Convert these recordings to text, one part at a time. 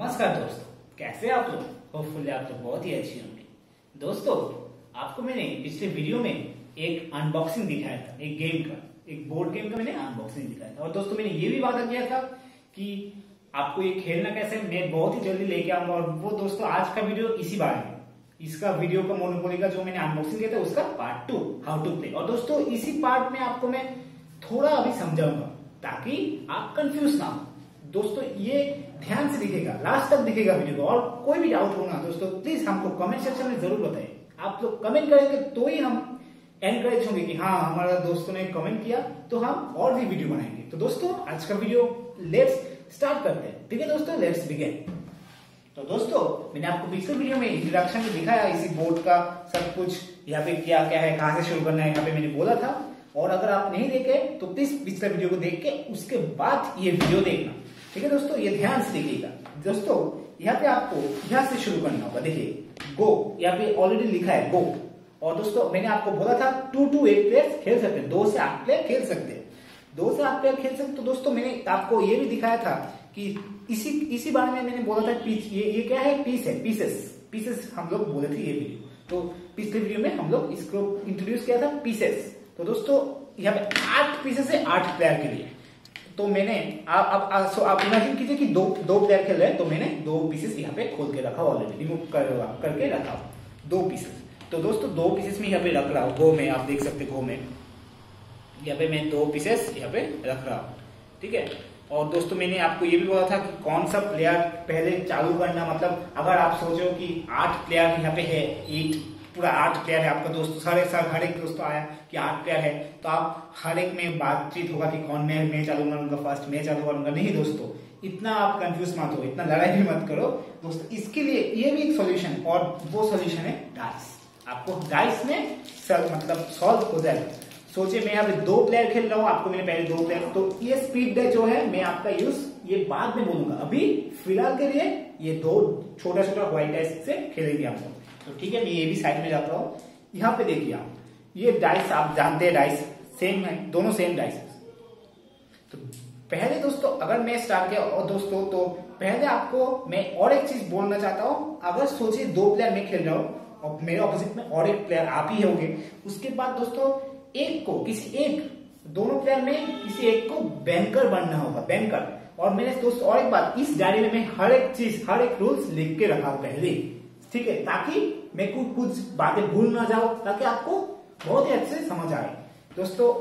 नमस्कार दोस्तों, कैसे आप लोग? होपफुली आप लोग बहुत ही अच्छी होंगे। दोस्तों, आपको मैंने पिछले वीडियो में एक अनबॉक्सिंग दिखाया था, एक गेम का, एक बोर्ड गेम का मैंने अनबॉक्सिंग दिखाया था। और दोस्तों, मैंने ये भी वादा किया था कि आपको ये खेलना कैसे मैं बहुत ही जल्दी लेके आऊँगा। और वो दोस्तों, आज का वीडियो इसी बारे में। इसका वीडियो का मोनोपोली का जो मैंने अनबॉक्सिंग किया था, उसका part two how to play और दोस्तों, इसी पार्ट में आपको मैं थोड़ा अभी समझाऊँगा, ताकि आप कंफ्यूज ना हो। दोस्तों, ये ध्यान से दिखेगा, लास्ट तक दिखेगा वीडियो को, और कोई भी डाउट होगा दोस्तों प्लीज़ हमको कमेंट सेक्शन में ज़रूर बताइए आप लोग कमेंट करेंगे तो ही हम एनकरेज होंगे कि हाँ हमारा दोस्तों ने कमेंट किया तो हम और भी वीडियो बनाएँगे। तो दोस्तों, आज का वीडियो लेट्स स्टार्ट करते हैं। ठीक है दोस्तों लेट्स बिगिन तो दोस्तों, मैंने आपको पिछले वीडियो में इंट्रोडक्शन में दिखाया, इसी बोर्ड का सब कुछ, यहाँ पे क्या क्या है, कहाँ से शुरू करना है, यहाँ पे मैंने बोला था। और अगर आप नहीं देखे तो प्लीज़ पिछले वीडियो को देख के, उसके बाद ये वीडियो देखना। ठीक है दोस्तों, ये ध्यान से देखिएगा। दोस्तों, यहाँ पे आपको यहाँ से शुरू करना होगा। देखिए गो यहाँ पे ऑलरेडी लिखा है गो और दोस्तों, मैंने आपको बोला था टू टू एट प्लेयर खेल सकते हैं। दो से आठ प्लेयर खेल सकते हैं। दो से आठ प्लेयर खेल सकते तो दोस्तों, मैंने आपको ये भी दिखाया था कि इसी इसी बारे में मैंने बोला था पीस ये ये क्या है? पीस है पीसेस पीसेस हम लोग बोले थे ये वीडियो तो पिछले वीडियो में हम लोग इसको इंट्रोड्यूस किया था पीसेस तो दोस्तों, यहाँ पे आठ पीसेस है, आठ प्लेयर के लिए। तो मैंने आप सो आप इमेजिन कीजिए कि दो दो प्लेयर खेल रहे हैं तो मैंने दो पीसेस यहाँ पे खोल के रखा ऑलरेडी रिमूव कर, करके रखा। दो पीसेस तो दोस्तों दो पीसेस में यहाँ पे रख रहा हूँ। गो में आप देख सकते गो में। यहाँ पे मैं दो पीसेस यहाँ पे रख रहा हूँ। ठीक है? और दोस्तों मैंने आपको ये भी बोला था कि कौन सा प्लेयर पहले चालू करना मतलब अगर आप सोचो कि आठ प्लेयर यहाँ पे है एट पूरा आठ प्लेयर है। आपका दोस्त सारे साल हर एक दोस्तों आया कि आठ प्लेयर है। तो आप हर एक में बातचीत होगा कि कौन मैं मैं चालू करूँगा फ़र्स्ट मैं चालू करूँगा। नहीं दोस्तों, इतना आप कंफ्यूज मत हो, इतना लड़ाई भी मत करो। दोस्तों, इसके लिए ये भी एक सोल्यूशन और वो सोल्यूशन है डाइस आपको डाइस में सर मतलब सॉल्व हो जाएगा सोचिए, मैं यहाँ पे दो प्लेयर खेल रहा हूँ, आपको मैंने पहले दो प्लेयर तो ये स्पीड डे जो है, मैं आपका यूज़ ये बाद में बोलूँगा। अभी फ़िलहाल के लिए ये दो छोटा छोटा व्हाइट डाइस से खेलेंगे लोग। तो ठीक है, मैं ये भी साइड में जाता हूँ। यहाँ पे देखिए आप, ये डाइस आप जानते हैं डाइस सेम है, दोनों सेम डाइस तो पहले दोस्तों, अगर मैं स्टार्ट किया, और दोस्तों तो पहले आपको मैं और एक चीज़ बोलना चाहता हूँ। अगर सोचिए दो प्लेयर मैं खेल रहा हूँ, और मेरे ऑपोजिट में और एक प्लेयर आप ही होंगे, उसके बाद दोस्तों, एक को, किसी एक, दोनों प्लेयर में किसी एक को बैंकर बनना होगा बैंकर और मैंने दोस्तों, और एक बात, इस डायरी में मैं हर एक चीज़, हर एक रूल्स लिख के रखा पहले। ठीक है? ताकि मैं कुछ कुछ बातें भूल ना जाओ, ताकि आपको बहुत ही अच्छे समझ आए। दोस्तों,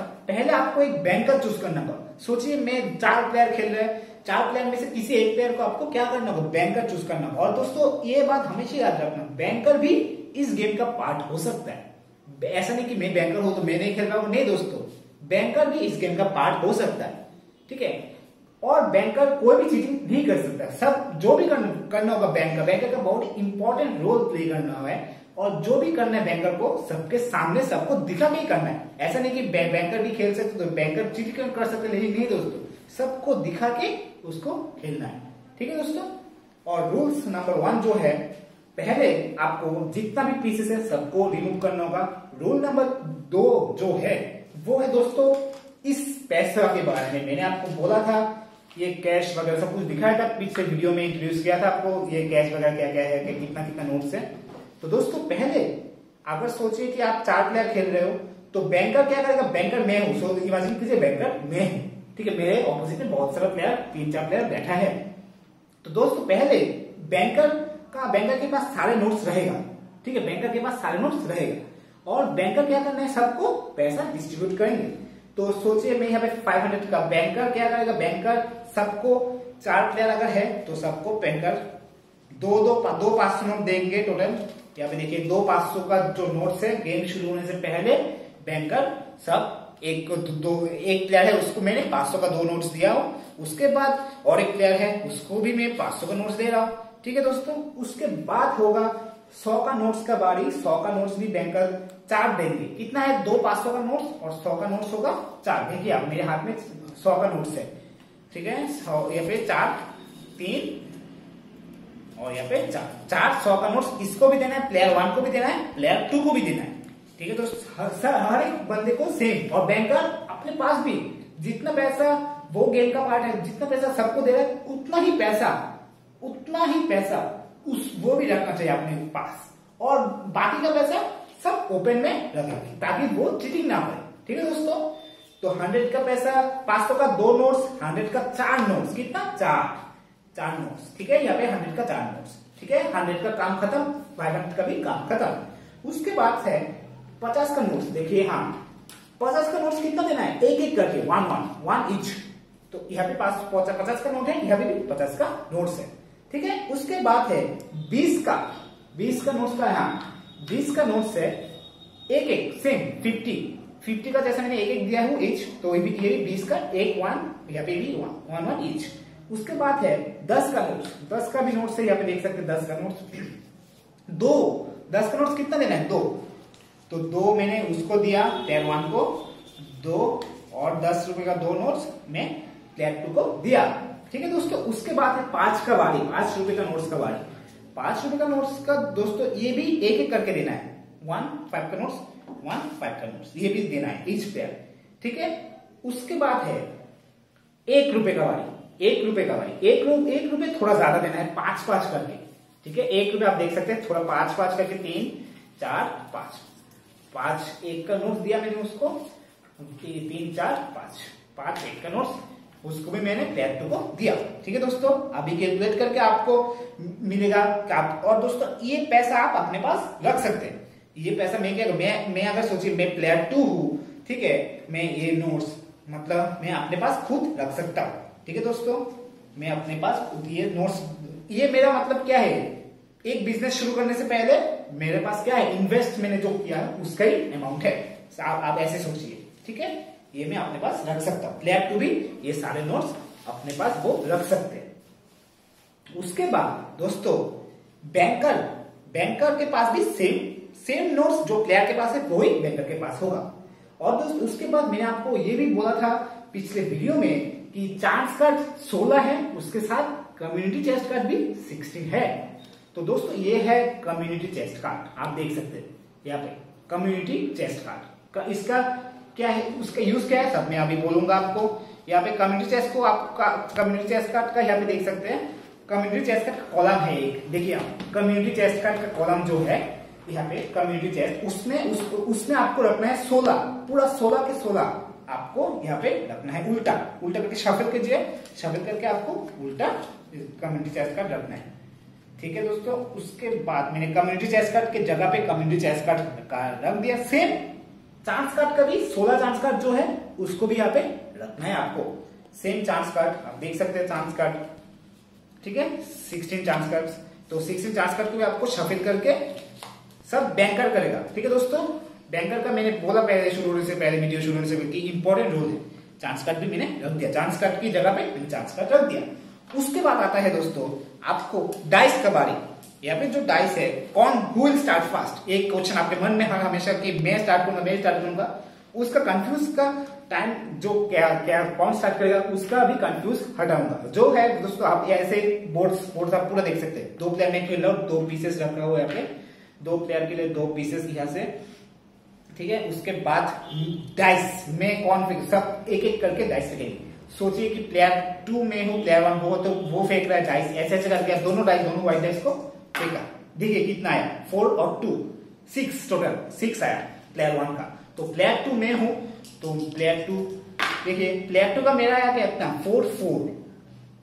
पहले आपको एक बैंकर चूज़ करना होगा। सोचिए, मैं चार प्लेयर खेल रहे चार प्लेयर में से किसी एक प्लेयर को आपको क्या करना होगा? बैंकर चूज़ करना होगा। और दोस्तों, ये बात हमेशा याद रखना बैंकर भी इस गेम का पार्ट हो सकता है। ऐसा नहीं कि मैं बैंकर हूँ तो मैं नहीं खेल रहा हूँ। नहीं दोस्तों बैंकर भी इस गेम का पार्ट हो सकता है। ठीक है? और बैंकर कोई भी चीटिंग नहीं कर सकता। सब जो भी करना, करना होगा बैंकर बैंकर का बहुत इंपॉर्टेंट रोल प्ले करना है और जो भी करना है बैंकर को सबके सामने सबको दिखा के ही करना है। ऐसा नहीं कि बैंकर भी खेल सकते तो बैंकर चीटिंग कर सकते लेकिन नहीं दोस्तों। सबको दिखा के उसको खेलना है। ठीक है दोस्तों? और रूल्स नंबर वन जो है पहले आपको जितना भी पीसेस है सबको रिमूव करना होगा। रूल नंबर दो जो है वो है दोस्तों इस पैसा के बारे में। मैंने आपको बोला था ये कैश वगैरह सब कुछ दिखाया था। पिछले वीडियो में इंट्रोड्यूस किया था आपको ये कैश वगैरह क्या क्या है कि कितना कितना नोट्स है। तो दोस्तों, पहले अगर सोचिए कि आप चार प्लेयर खेल रहे हो तो बैंकर क्या करेगा? बैंकर मैं हूँ। सो इमेजिन कीजिए बैंकर मैं हूँ। ठीक है, मेरे ऑपोजिट में बहुत सारा प्लेयर तीन चार प्लेयर बैठा है। तो दोस्तों, पहले बैंकर का बैंकर के पास सारे नोट्स रहेगा। ठीक है बैंकर के पास सारे नोट्स रहेगा। और बैंकर क्या करना है? सबको पैसा डिस्ट्रीब्यूट करेंगे। तो सोचिए, मैं यहाँ पे 500 का बैंकर क्या करेगा? बैंकर सबको चार प्लेयर अगर है तो सबको बैंकर दो दो दो पाँच सौ नोट देंगे टोटल यहाँ पे देखिए, दो पाँच सौ का जो नोट है गेम शुरू होने से पहले बैंकर सब एक दो एक प्लेयर है, उसको मैंने पाँच सौ का दो नोट्स दिया हूँ। उसके बाद और एक प्लेयर है, उसको भी मैं पाँच सौ का नोट्स दे रहा हूँ। ठीक है दोस्तों, उसके बाद होगा सौ का नोट्स का बारी, सौ का नोट्स भी बैंकर चार देंगे। कितना है? दो पाँच सौ का नोट्स और सौ का नोट्स होगा चार। देखिए आप मेरे हाथ में सौ का नोट्स है। ठीक है? यहाँ पे चार, तीन और यहाँ पे चार। चार सौ का नोट्स इसको भी देना है? प्लेयर वन को भी देना है प्लेयर टू को भी देना है। ठीक है? तो हर एक बंदे को सेम और बैंकर अपने पास भी जितना पैसा वो गेम का पार्ट है, जितना पैसा सबको दे रहा है, उतना ही पैसा, उतना ही पैसा उस, वो भी रखना चाहिए अपने पास। और बाकी का पैसा सब ओपन में रखें, ताकि वो चीटिंग ना करे। ठीक है दोस्तों? तो हंड्रेड का पैसा, पाँच सौ का दो नोट्स हंड्रेड का चार नोट्स कितना? चार। चार नोट्स ठीक है? यहाँ पे हंड्रेड का चार नोट्स ठीक है? हंड्रेड का काम खत्म फाइव हंड्रेड का भी काम खत्म। उसके बाद है पचास का नोट्स देखिए हाँ पचास का नोट्स कितना देना है? एक एक करके वन वन वन इच तो यहाँ पे पास पचास का नोट है, यहाँ पे भी पचास का नोट्स है। ठीक है? उसके बाद है बीस का। बीस का नोट्स का यहाँ। बीस का नोट है एक एक सेम फिफ्टी फिफ्टी का जैसा मैंने एक एक दिया हूँ इच तो ये भी बीस का, एक वन यहाँ पे भी वन वन वन इच उसके बाद है दस का नोट्स दस का भी नोट्स है यहाँ पे देख सकते दस का नोट्स दो. दस का नोट्स कितना देना है? दो. तो दो मैंने उसको दिया प्लेयर वन को, दो, और दस रुपए का दो नोट्स मैं प्लेयर टू को दिया. ठीक है, दोस्तों? उसके बाद है पाँच का बारी पाँच रुपए का नोट्स का बारी पाँच रुपए का नोट्स का दोस्तों, ये भी एक एक करके देना है। वन फाइव का नोट्स वन फाइव का नोट्स, ये भी देना है ईच प्लेयर ठीक है? उसके बाद है, एक रुपए का बारी एक रुपए का बारी एक रुपए एक रुपए थोड़ा ज़्यादा देना है, पाँच पाँच करके। ठीक है? एक रुपए आप देख सकते हैं, थोड़ा पाँच पाँच करके तीन, चार, पाँच। पाँच, एक का नोट दिया मैंने उसको तीन, चार, पाँच। पाँच, एक का नोट उसको भी मैंने प्लेयर टू को दिया। ठीक है दोस्तों? अभी कैलकुलेट करके आपको मिलेगा आप और दोस्तों ये पैसा आप अपने पास रख सकते हैं। ये पैसा मैं क्या मैं मैं अगर सोचिए मैं प्लेयर टू हूँ ठीक है मैं ये नोट्स मतलब मैं अपने पास खुद रख सकता हूँ। ठीक है दोस्तों? मैं अपने पास खुद ये नोट्स ये मेरा मतलब क्या है? एक बिज़नेस शुरू करने से पहले मेरे पास क्या है? इन्वेस्ट मैंने जो किया उसका ही अमाउंट है। आप, आप ऐसे सोचिए। ठीक है? ये मैं अपने पास रख सकता हूँ। प्लेयर टू भी ये सारे नोट्स अपने पास वो रख सकते हैं। उसके बाद, दोस्तों बैंकर बैंकर के पास भी सेम सेम नोट्स जो प्लेयर के पास है, वही बैंकर के पास होगा। और दोस्त, उसके बाद मैंने आपको ये भी बोला था पिछले वीडियो में कि चार्ज कार्ड 16 है, उसके साथ कम्युनिटी चेस्ट कार्ड भी 16 है। तो दोस्तों, ये है कम्युनिटी चेस्ट कार्ड आप देख सकते हैं, यहाँ पे कम्युनिटी चेस्ट कार्ड का इसका क्या है उसका यूज़ क्या है? सब मैं अभी बोलूँगा आपको। यहाँ पे कम्युनिटी चेस को आपका कम्युनिटी चेस कार्ड का यहाँ पे देख सकते हैं। कम्युनिटी चेस कार्ड का कॉलम है एक। देखिए आप कम्युनिटी चेस्ट कार्ड का कॉलम जो है यहाँ पे कम्युनिटी चेस्ट उसमें उस, उसमें आपको रखना है सोलह। पूरा सोलह के सोलह आपको यहाँ पे रखना है उल्टा। उल्टा करके शफल कीजिए। शफल करके आपको उल्टा कम्युनिटी चेस कार्ड रखना है। ठीक है दोस्तों उसके बाद मैंने कम्युनिटी चेस्ट कार्ड के जगह पे कम्युनिटी चेस कार्ड का रख दिया। सेम चांस कार्ड का भी, सोलह चांस कार्ड जो है, उसको भी यहाँ पे रखना है आपको। सेम चांस कार्ड आप देख सकते हैं चांस कार्ड ठीक है? सिक्सटीन चांस कार्ड तो सिक्सटीन चांस कार्ड को भी आपको शफिल करके सब बैंकर करेगा। ठीक है दोस्तों? बैंकर का मैंने बोला पहले शुरू होने से, पहले वीडियो शुरू होने से कि इंपॉर्टेंट रोल है। चांस कार्ड भी मैंने रख दिया। चांस कार्ड की जगह पे मैंने चांस कार्ड रख दिया। उसके बाद आता है दोस्तों, आपको डाइस का बारी। यहाँ पे जो डाइस है, कौन विल स्टार्ट फास्ट एक क्वेश्चन आपके मन में हर हमेशा कि मैं स्टार्ट करूँगा, मैं स्टार्ट करूँगा। उसका कंफ्यूज का टाइम जो क्या क्या, कौन स्टार्ट करेगा, उसका भी कंफ्यूज हटाऊँगा। जो है, दोस्तों, आप ऐसे बोर्ड्स बोर्ड्स आप पूरा देख सकते हैं। दो प्लेयर में खेल रहा दो पीसेस रखा हुआ है यहाँ पे। दो प्लेयर के लिए दो पीसेस यहाँ से। ठीक है, उसके बाद डाइस में कौन सब एक एक करके डाइस फेंकेंगे सोचिए कि प्लेयर टू में हो प्लेयर वन हो तो वो फेंक रहा है डाइस ऐसे ऐसे करके दोनों डाइस दोनों व्हाइट डाइस को फेंका देखिए कितना आया फोर और टू सिक्स टोटल सिक्स आया. प्लेयर वन का. तो प्लेयर टू में हूँ तो प्लेयर टू देखिए प्लेयर टू का मेरा आया क्या इतना फोर फोर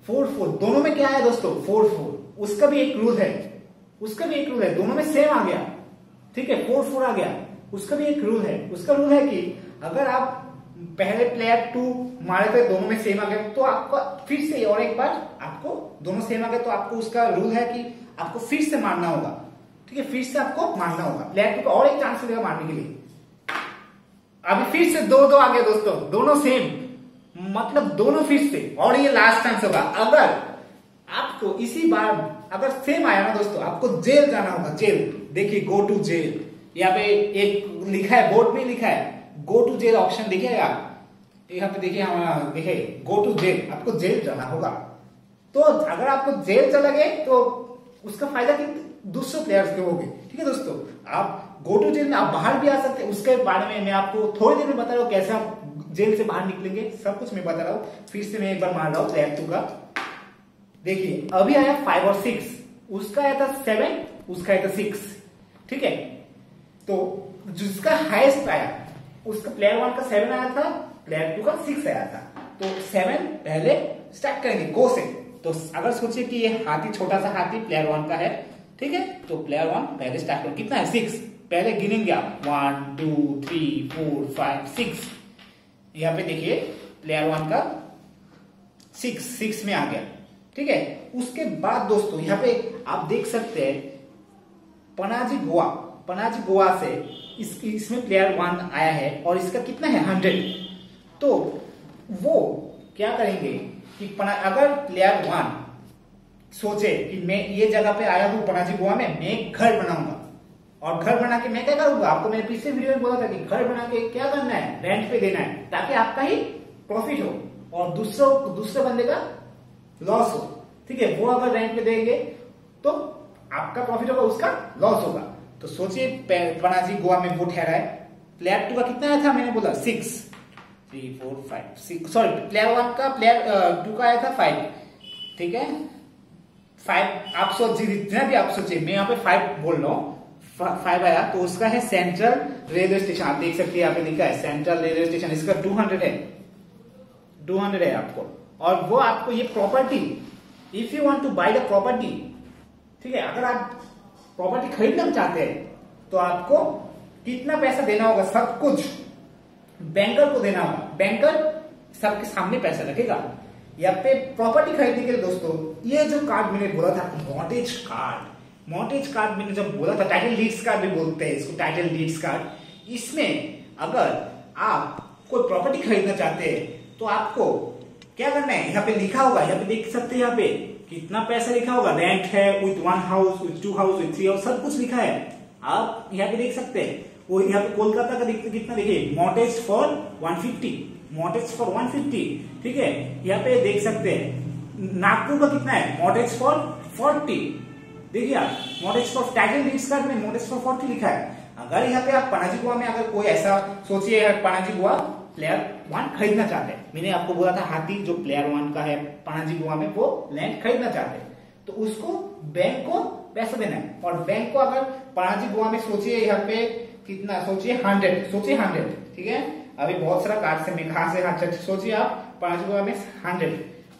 फोर फोर दोनों में क्या है दोस्तों? फोर फोर उसका भी एक रूल है. उसका भी एक रूल है. दोनों में सेम आ गया. ठीक है? फोर फोर आ गया. उसका भी एक रूल है. उसका रूल है कि अगर आप पहले प्लेयर टू मारे थे दोनों में सेम आ गए तो आपको फिर से और एक बार आपको दोनों सेम आ गए तो आपको उसका रूल है कि आपको फिर से मारना होगा। ठीक है, फिर से आपको मारना होगा। प्लेयर टू का और एक चांस मिलेगा मारने के लिए। अभी फिर से दो दो आ गए दोस्तों। दोनों सेम मतलब दोनों फिर से। और ये लास्ट चांस होगा। अगर आपको इसी बार अगर सेम आया ना दोस्तों, आपको जेल जाना होगा जेल देखिए गो टू जेल यहाँ पे एक लिखा है बोर्ड में लिखा है। गो टू जेल ऑप्शन देखिएगा यहाँ पे देखिए हमारा देखिए गो टू जेल आपको जेल जाना होगा। तो अगर आपको जेल चला गए तो उसका फ़ायदा कि दूसरे प्लेयर्स के होंगे। ठीक है दोस्तों? आप गो टू जेल में आप बाहर भी आ सकते हैं। उसके बारे में मैं आपको थोड़ी देर में बता रहा हूँ कैसे आप जेल से बाहर निकलेंगे। सब कुछ मैं बता रहा हूँ। फिर से मैं एक बार मार रहा हूँ प्लेयर टू का। देखिए, अभी आया फाइव और सिक्स उसका आया था सेवन उसका आया था सिक्स ठीक है? तो जिसका हाईएस्ट आया, उसका प्लेयर वन का सेवन आया था प्लेयर टू का सिक्स आया था। तो सेवन पहले स्टार्ट करेंगे। गो से। तो अगर सोचिए कि ये हाथी छोटा सा हाथी प्लेयर वन का है ठीक है? तो प्लेयर वन पहले स्टार्ट करो। कितना है? सिक्स पहले गिनेंगे आप। One two three four five six यहाँ पे देखिए प्लेयर वन का सिक्स सिक्स में आ गया। ठीक है? उसके बाद दोस्तों यहाँ पे आप देख सकते हैं पनाजी गोवा। पनाजी गोवा से इस, इसमें प्लेयर वन आया है और इसका कितना है? हंड्रेड तो वो क्या करेंगे? कि अगर प्लेयर वन सोचे कि मैं ये जगह पे आया हूँ पनाजी गोवा में, मैं घर बनाऊँगा। और घर बना के मैं क्या करूँगा? आपको मैंने पिछले वीडियो में बोला था कि घर बना के क्या करना है? रेंट पे देना है, ताकि आपका ही प्रॉफिट हो और दूसरों, दूसरे बंदे का लॉस हो। ठीक है, वो अगर रेंट पे देंगे तो आपका प्रॉफिट होगा, उसका लॉस होगा। तो सोचिए पनाजी गोवा में वो ठहरा है। प्लेयर टू का कितना आया था? मैंने बोला six three four five six sorry player one का प्लेयर टू का आया था फाइव ठीक है? फाइव आप सोचिए जितना भी आप सोचिए मैं यहाँ पे फाइव बोल रहा हूँ फाइव आया तो उसका है सेंट्रल रेलवे स्टेशन आप देख सकते हैं यहाँ पे लिखा है सेंट्रल रेलवे स्टेशन इसका टू हंड्रेड है। टू हंड्रेड है आपको। और वो आपको ये property if you want to buy the property ठीक है, अगर आप प्रॉपर्टी खरीदना चाहते हैं तो आपको कितना पैसा देना होगा? सब कुछ। बैंकर को देना होगा बैंकर सबके सामने पैसा रखेगा या पे प्रॉपर्टी खरीदने के लिए दोस्तों, ये जो कार्ड मैंने बोला था मॉर्टेज कार्ड मॉटेज कार्ड मैंने जब बोला था टाइटल लीड्स कार्ड भी बोलते हैं, इसको टाइटल लीड्स कार्ड इसमें अगर आप कोई प्रॉपर्टी खरीदना चाहते हैं तो आपको क्या करना है? यहाँ पे लिखा होगा यहाँ पे देख सकते हैं यहाँ पे, कितना पैसा लिखा होगा? रेंट है with one house with two house with three house सब कुछ लिखा है। आप यहाँ पे देख सकते हैं। वो यहाँ पे कोलकाता का देखते कितना देखिए मॉटेज फॉर 150 मॉटेज फॉर 150 ठीक है? यहाँ पे देख सकते हैं, नागपुर का कितना है? मॉटेज फॉर 40 देखिए आप mortgage for title leads card में मॉटेज फॉर 40 लिखा है। अगर यहाँ पे आप पनाजी गोवा में अगर कोई ऐसा सोचिए पनाजी गोवा प्लेयर वन खरीदना चाहते हैं, मैंने आपको बोला था हाथी जो प्लेयर वन का है पानाजी गोवा में, वो लैंड खरीदना चाहते हैं तो उसको बैंक को पैसा देना है। और बैंक को अगर पनाजी गोवा में सोचिए, यहाँ पे कितना? सोचिए हंड्रेड सोचिए हंड्रेड ठीक है? अभी बहुत सारा कार्ड से मैं से हाँ सोचिए आप पनाजी गोवा में हंड्रेड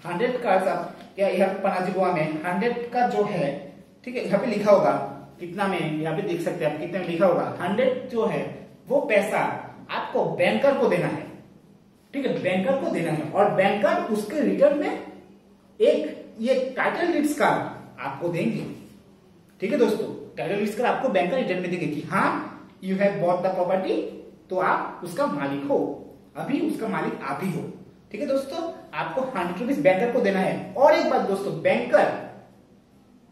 हंड्रेड कार्ड आप क्या यहाँ पनाजी गोवा में हंड्रेड का जो है, ठीक है, यहाँ पे लिखा होगा, कितना में, यहाँ पे देख सकते हैं आप, कितने लिखा होगा हंड्रेड जो है, वो पैसा आपको बैंकर को देना है, ठीक है बैंकर को देना है, और बैंकर उसके रिटर्न में एक, ये टाइटल रिट्स कार्ड आपको देंगे, ठीक है दोस्तों? टाइटल रिट्स कार्ड आपको बैंकर रिटर्न में देंगे कि हाँ you have bought the property तो आप उसका मालिक हो। अभी उसका मालिक आप ही हो। ठीक है दोस्तों? आपको हंड्रेड रुपीज़ बैंकर को देना है। और एक बात दोस्तों बैंकर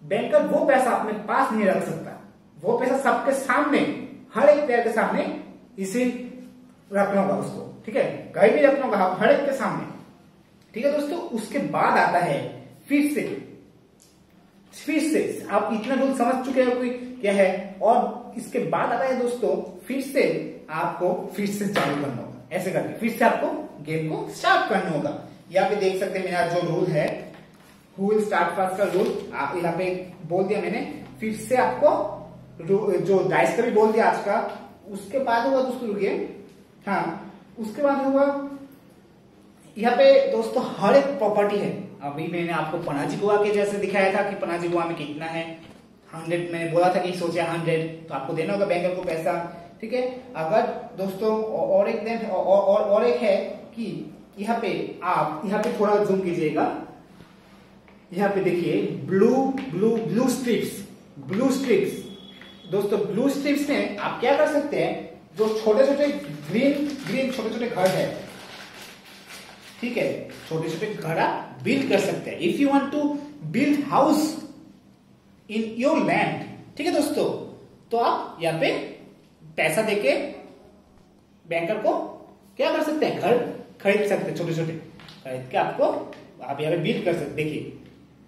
बैंकर वो पैसा अपने पास नहीं रख सकता। वो पैसा सबके सामने, हर एक प्लेयर के सामने इसे रखना होगा उसको ठीक है? कहीं भी रखना होगा, हर एक के सामने। ठीक है दोस्तों? उसके बाद आता है फिर से। फिर से। आप इतना रूल समझ चुके हो कोई क्या है? और इसके बाद आता है दोस्तों, फिर से आपको फिर से चालू करना होगा। ऐसे करके फिर से आपको गेम को स्टार्ट करना होगा। यहाँ पे देख सकते हैं मेरा जो रूल है स्टार्ट फास्ट का रूल यहाँ पे बोल दिया मैंने। फिर से आपको जो डाइस का भी बोल दिया आज का, उसके बाद हुआ दोस्तों रुकिए हाँ उसके बाद हुआ यहाँ पे दोस्तों हर एक प्रॉपर्टी है। अभी मैंने आपको पनाजी गोवा के जैसे दिखाया था कि पनाजी गोवा में कितना है। हंड्रेड मैंने बोला था कि सोचे हंड्रेड तो आपको देना होगा बैंकर को पैसा ठीक है? अगर दोस्तों और एक दिन और, और, और एक है कि यहाँ पे आप यहाँ पे थोड़ा जूम कीजिएगा। यहाँ पे देखिए blue blue blue stripes blue stripes दोस्तों ब्लू स्ट्रिप्स में आप क्या कर सकते हैं जो छोटे छोटे ग्रीन ग्रीन छोटे छोटे घर है ठीक है? छोटे छोटे घर आप बिल्ड कर सकते हैं। If you want to build house in your land ठीक है दोस्तों? तो आप यहाँ पे पैसा देके बैंकर को क्या कर सकते हैं? घर खरीद सकते हैं छोटे छोटे खरीद के आपको, आप यहाँ पे बिल्ड कर सकते, देखिए।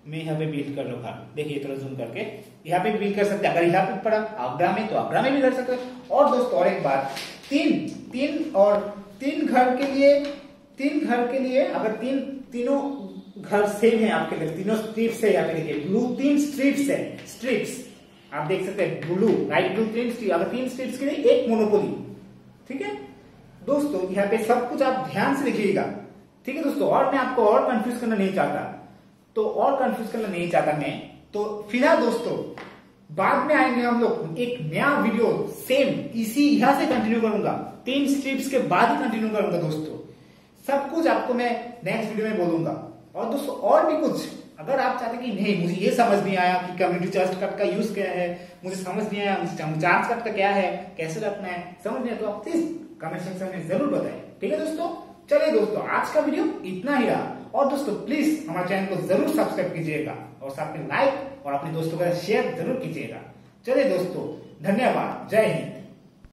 मैं यहाँ पे बिल्ड कर रहा हूँ देखिए थोड़ा जूम करके। यहाँ पे बिल्ड कर सकते हैं। अगर यहाँ पे पड़ा आगरा में तो आगरा में भी कर सकते और दोस्तों, और एक बात, तीन तीन और, तीन घर के लिए, तीन घर के लिए अगर तीन, तीनों घर सेम है आपके लिए, तीनों स्ट्रिप्स है यहाँ पे देखिए ब्लू तीन स्ट्रिप्स है स्ट्रिप्स आप देख सकते हैं ब्लू लाइट ब्लू तीन स्ट्रिप अगर तीन स्ट्रिप्स के लिए एक मोनोपोली ठीक है? दोस्तों, यहाँ पे सब कुछ आप ध्यान से लिखिएगा ठीक है दोस्तों? और मैं आपको और कंफ्यूज करना नहीं चाहता। तो और कंफ्यूज करना नहीं चाहता मैं। तो फ़िलहाल दोस्तों, बाद में आएँगे हम लोग एक नया वीडियो सेम इसी यहाँ से कंटिन्यू करूँगा। तीन स्ट्रिप्स के बाद कंटिन्यू करूँगा दोस्तों। सब कुछ आपको मैं नेक्स्ट वीडियो में बोलूँगा। और दोस्तों और भी कुछ। अगर आप चाहते कि नहीं, मुझे ये समझ नहीं आया कि कम्युनिटी चार्ज कट का यूज़ क्या है, मुझे समझ नहीं आया, मुझे चार्ज कट का क्या है, कैसे रखना है, समझ नहीं तो आप प्लीज़ कमेंट सेक्शन में ज़रूर बताएँ। ठीक है दोस्तों? चलिए दोस्तों, आज का वीडियो इतना ही रहा। और दोस्तों प्लीज़ हमारे चैनल को ज़रूर सब्सक्राइब कीजिएगा और साथ में लाइक और अपने दोस्तों का शेयर ज़रूर कीजिएगा। चलिए दोस्तों, धन्यवाद। जय हिंद।